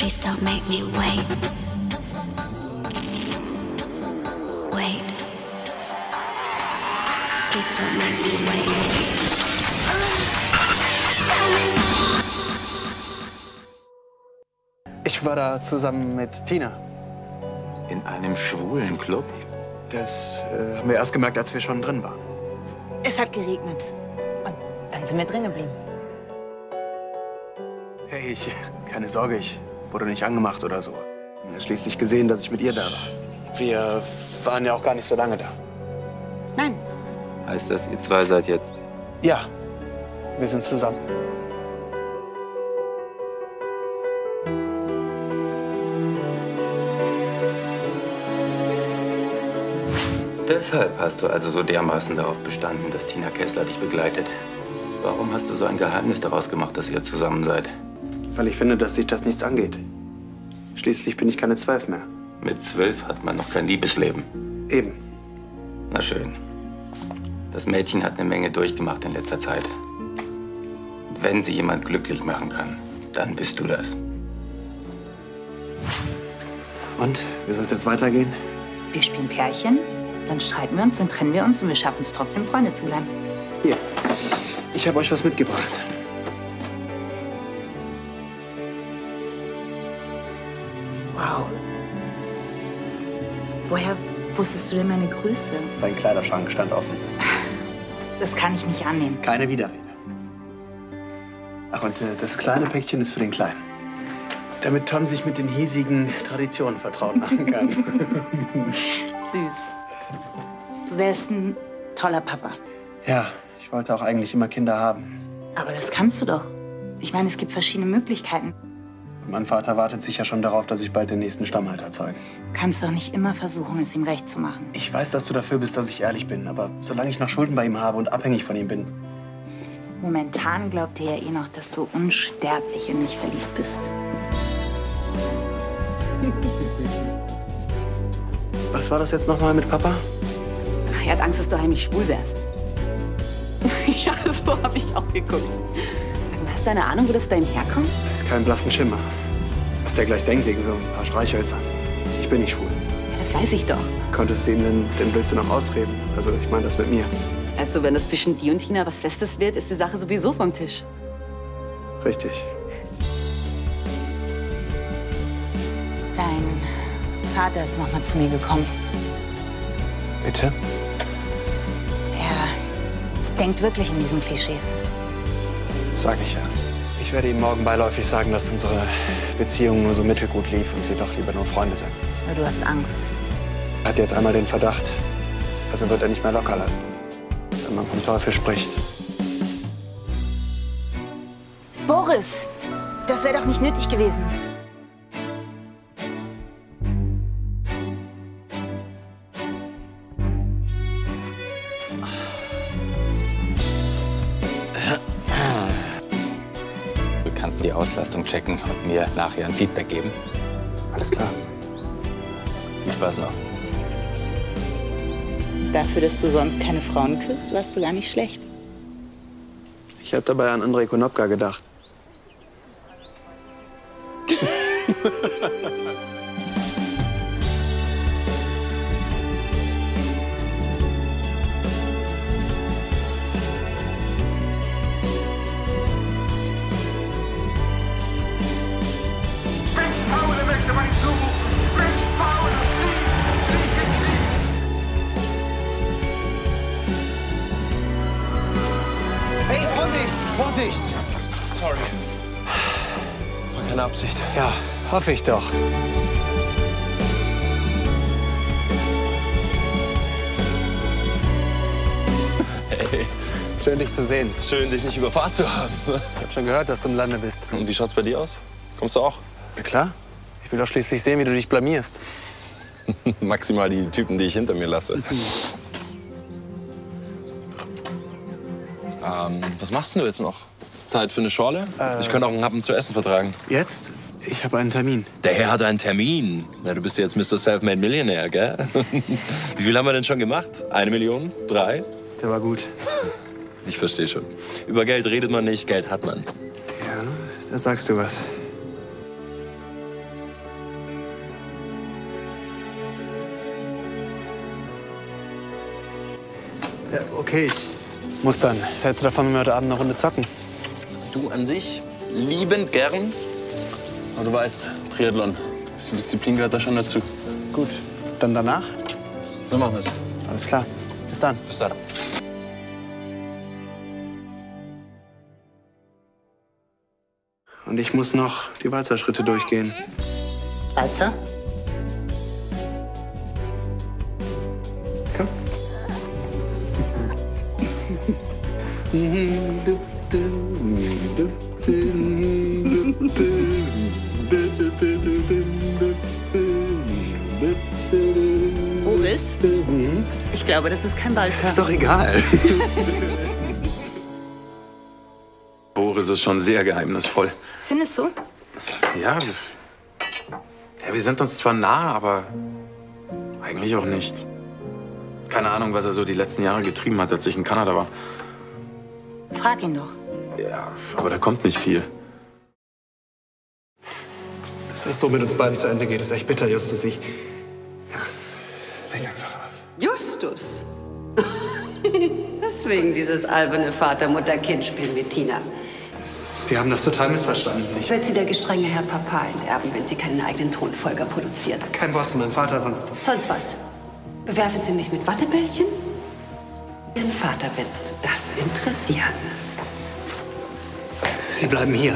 Please don't make me wait. Wait. Please don't make me wait. Tell me more. Ich war da zusammen mit Tina. In einem schwulen Club? Das äh, haben wir erst gemerkt, als wir schon drin waren. Es hat geregnet. Und dann sind wir drin geblieben. Hey, ich, keine Sorge, ich wurde nicht angemacht oder so. Ich habe schließlich gesehen, dass ich mit ihr da war. Wir waren ja auch gar nicht so lange da. Nein, Heißt das, ihr zwei seid jetzt. Ja, wir sind zusammen. Deshalb hast du also so dermaßen darauf bestanden, dass Tina Kessler dich begleitet. Warum hast du so ein Geheimnis daraus gemacht, dass ihr zusammen seid? Weil ich finde, dass sich das nichts angeht. Schließlich bin ich keine Zwölf mehr. Mit zwölf hat man noch kein Liebesleben. Eben. Na schön. Das Mädchen hat eine Menge durchgemacht in letzter Zeit. Wenn sie jemand glücklich machen kann, dann bist du das. Und, wie soll es jetzt weitergehen? wir spielen Pärchen, dann streiten wir uns, dann trennen wir uns und wir schaffen es trotzdem, Freunde zu bleiben. Hier, ich habe euch was mitgebracht. Woher wusstest du denn meine Größe? Dein Kleiderschrank stand offen. Das kann ich nicht annehmen. Keine Widerrede. Ach, und äh, das kleine Päckchen ist für den Kleinen. Damit Tom sich mit den hiesigen Traditionen vertraut machen kann. Süß. Du wärst ein toller Papa. ja, ich wollte auch eigentlich immer Kinder haben. Aber das kannst du doch. Ich meine, es gibt verschiedene Möglichkeiten. Mein Vater wartet sicher schon darauf, dass ich bald den nächsten Stammhalter erzeuge. Du kannst doch nicht immer versuchen, es ihm recht zu machen. Ich weiß, dass du dafür bist, dass ich ehrlich bin, aber solange ich noch Schulden bei ihm habe und abhängig von ihm bin, Momentan glaubt er ja eh noch, dass du unsterblich in mich verliebt bist. was war das jetzt nochmal mit Papa? Ach, er hat Angst, dass du heimlich schwul wärst. ja, so habe ich auch geguckt. Hast du eine Ahnung, wo das bei ihm herkommt? Keinen blassen Schimmer. Was der gleich denkt wegen so ein paar Streichhölzer. Ich bin nicht schwul. Ja, das weiß ich doch. Konntest du ihm denn, denn willst du noch ausreden? Also ich meine das mit mir. Also, wenn es zwischen dir und Tina was Festes wird, ist die Sache sowieso vom Tisch. Richtig. Dein Vater ist noch mal zu mir gekommen. Bitte? Er denkt wirklich in diesen Klischees. Sag ich ja. Ich werde ihm morgen beiläufig sagen, dass unsere Beziehung nur so mittelgut lief und wir doch lieber nur Freunde sind. Nur du hast Angst. Er hat jetzt einmal den Verdacht, also wird er nicht mehr locker lassen. Wenn man vom Teufel spricht. Boris, das wäre doch nicht nötig gewesen. Kannst die Auslastung checken und mir nachher ein Feedback geben. Alles klar. Viel Spaß noch. Dafür, dass du sonst keine Frauen küsst, warst du gar nicht schlecht. Ich habe dabei an Andrei Konopka gedacht. Vorsicht! Sorry. War keine Absicht. Ja, hoffe ich doch. Hey, Schön, dich zu sehen. schön, dich nicht überfahren zu haben. Ich habe schon gehört, dass du im Lande bist. Und wie schaut's bei dir aus? Kommst du auch? Na klar. Ich will doch schließlich sehen, wie du dich blamierst. Maximal die Typen, die ich hinter mir lasse. Ähm, was machst du jetzt noch? Zeit für eine Schorle? Äh, ich könnte auch einen Happen zu essen vertragen. Jetzt? Ich habe einen Termin. Der Herr hat einen Termin. Na, du bist ja jetzt Mr. Selfmade Millionär, gell? Wie viel haben wir denn schon gemacht? Eine Million? Drei? Der war gut. Ich verstehe schon. Über Geld redet man nicht, Geld hat man. Ja, da sagst du was. Ja, okay, ich muss dann. Was hältst du davon, wenn wir heute Abend eine Runde zocken? Du an sich liebend gern. Aber du weißt, Triathlon. Bisschen Disziplin gehört da schon dazu. Gut, dann danach? So machen wir's. Alles klar. Bis dann. Bis dann. Und ich muss noch die Walzerschritte durchgehen. Walzer? Boris? Ich glaube, das ist kein Walzer. Ist doch egal. Boris ist schon sehr geheimnisvoll. Findest du? Ja, wir- ja, wir sind uns zwar nah, aber eigentlich auch nicht. Keine Ahnung, was er so die letzten Jahre getrieben hat, als ich in Kanada war. Frag ihn doch. Ja, aber da kommt nicht viel. Dass es so mit uns beiden zu Ende geht, ist echt bitter, Justus. Ich. Leg einfach auf. Justus. Deswegen dieses alberne Vater-Mutter-Kind-Spiel mit Tina. Sie haben das total missverstanden. Ich Wird sie der gestrenge Herr Papa enterben, wenn sie keinen eigenen Thronfolger produziert? kein Wort zu meinem Vater, sonst. Sonst was? Bewerfen Sie mich mit Wattebällchen? Ihren Vater wird das interessieren. Sie bleiben hier.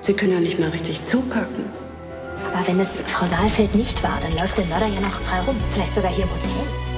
Sie können ja nicht mal richtig zupacken. Aber wenn es Frau Saalfeld nicht war, dann läuft der Mörder ja noch frei rum. Vielleicht sogar hier im Hotel.